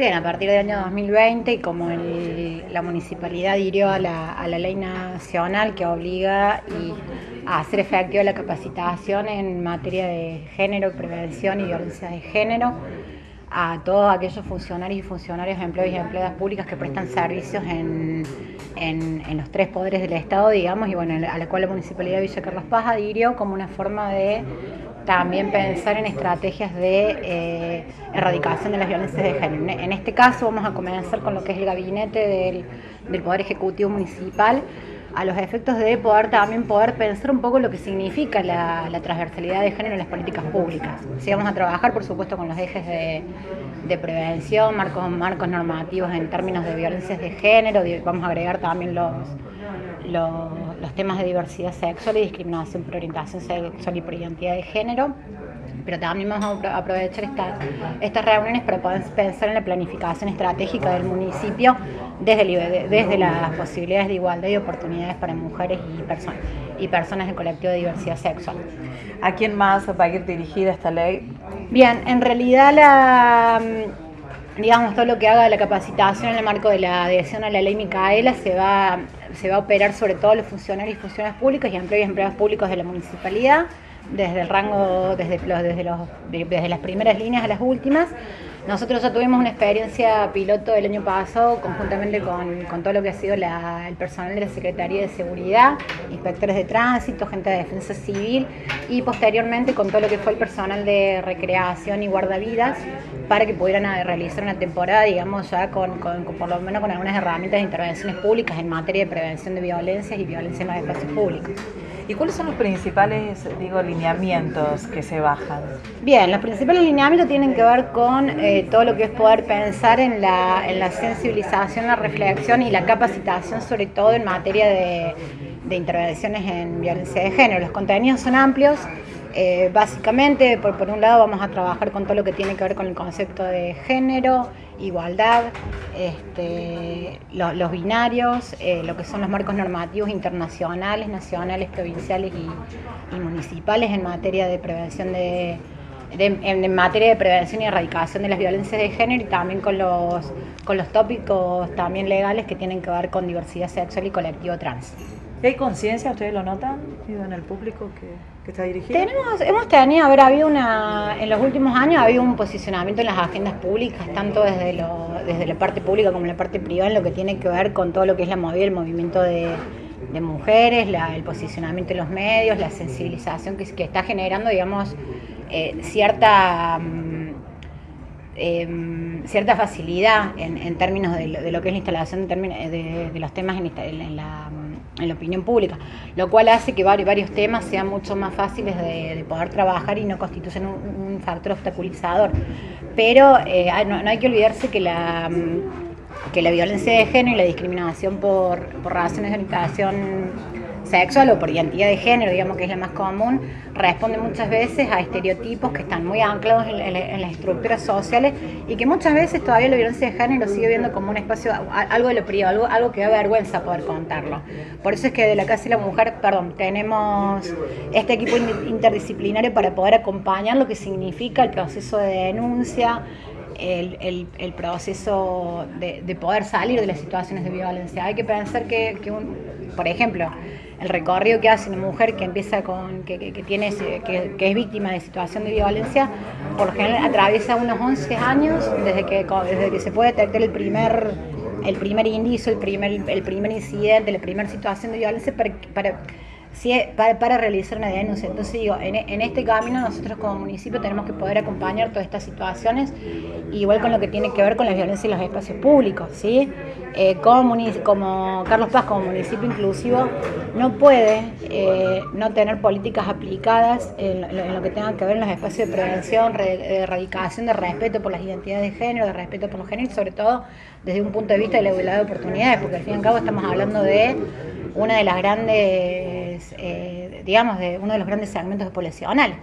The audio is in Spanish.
Bien, a partir del año 2020 y como la municipalidad adhirió a la, a la ley nacional que obliga a hacer efectiva la capacitación en materia de género, prevención y violencia de género, a todos aquellos funcionarios y funcionarios, empleados y empleadas públicas que prestan servicios en, los tres poderes del Estado, digamos, y bueno, a la cual la Municipalidad de Villa Carlos Paz adhirió como una forma de también pensar en estrategias de eh, erradicación de las violencias de género. En este caso vamos a comenzar con lo que es el gabinete del, del Poder Ejecutivo Municipal, a los efectos de poder también poder pensar un poco lo que significa la, transversalidad de género en las políticas públicas. Si vamos a trabajar, por supuesto, con los ejes de, prevención, marcos, marcos normativos en términos de violencias de género, vamos a agregar también los, los, temas de diversidad sexual y discriminación por orientación sexual y por identidad de género pero también vamos a aprovechar estas, estas reuniones para poder pensar en la planificación estratégica del municipio desde, desde las posibilidades de igualdad y oportunidades para mujeres y, personas y personas del colectivo de diversidad sexual. ¿A quién más va a ir dirigida esta ley? Bien, en realidad la digamos, todo lo que haga la capacitación en el marco de la adhesión a la ley Micaela se va, se va a operar sobre todo los funcionarios y funcionarios públicos y empleados y empleados públicos de la municipalidad desde el rango, desde, los, desde, las primeras líneas a las últimas. Nosotros ya tuvimos una experiencia piloto el año pasado conjuntamente con, con todo lo que ha sido el personal de la Secretaría de Seguridad, inspectores de tránsito, gente de defensa civil y posteriormente con todo lo que fue el personal de recreación y guardavidas para que pudieran eh, realizar una temporada, digamos, ya con, con, por lo menos con algunas herramientas de intervenciones públicas en materia de prevención de violencias y violencia en los espacios públicos. ¿Y cuáles son los principales, digo, lineamientos que se bajan? Bien, los principales lineamientos tienen que ver con eh, todo lo que es poder pensar en la, en la sensibilización, la reflexión y la capacitación, sobre todo en materia de intervenciones en violencia de género. Los contenidos son amplios. Eh, básicamente, por, un lado, vamos a trabajar con todo lo que tiene que ver con el concepto de género, igualdad, este, los binarios, eh, lo que son los marcos normativos internacionales, nacionales, provinciales y, municipales en materia de prevención de, en, materia de prevención y erradicación de las violencias de género y también con los, con los tópicos también legales que tienen que ver con diversidad sexual y colectivo trans. ¿Hay conciencia, ustedes lo notan, en el público que, está dirigido? Tenemos, hemos tenido, a ver, habido una, en los últimos años ha habido un posicionamiento en las agendas públicas, tanto desde, la parte pública como la parte privada, en lo que tiene que ver con todo lo que es la movida, el movimiento de, mujeres, el posicionamiento en los medios, la sensibilización que, está generando, digamos, eh, cierta... Mm, em, cierta facilidad en, términos de lo, que es la instalación de, los temas en la en la opinión pública, lo cual hace que varios, temas sean mucho más fáciles de, poder trabajar y no constituyen un, factor obstaculizador. Pero eh, no, hay que olvidarse que la, mm, que la violencia de género y la discriminación por, por razones de orientación sexual o por identidad de género, digamos que es la más común, responde muchas veces a estereotipos que están muy anclados en, las estructuras sociales y que muchas veces todavía la violencia de género sigue viendo como un espacio, algo de lo privado, algo, algo que da vergüenza poder contarlo. Por eso es que de la Casa de la Mujer, perdón, tenemos este equipo interdisciplinario para poder acompañar lo que significa el proceso de denuncia, el, el, proceso de, poder salir de las situaciones de violencia. Hay que pensar que, que un, por ejemplo, el recorrido que hace una mujer que empieza con, que, que, tiene, que, es víctima de situación de violencia, por lo general atraviesa unos 11 años desde que, desde que se puede detectar el primer, el primer indicio, el primer, el primer incidente, la primera situación de violencia para, para para, para, realizar una denuncia. Entonces digo, en, en, este camino nosotros como municipio tenemos que poder acompañar todas estas situaciones, igual con lo que tiene que ver con la violencia en los espacios públicos. ¿sí? Eh, como, como, Carlos Paz, como municipio inclusivo, no puede eh, no tener políticas aplicadas en, lo que tenga que ver en los espacios de prevención, de erradicación, de respeto por las identidades de género, de respeto por los géneros sobre todo desde un punto de vista de la igualdad de oportunidades, porque al fin y al cabo estamos hablando de una de las grandes, eh, digamos, de uno de los grandes segmentos poblacionales.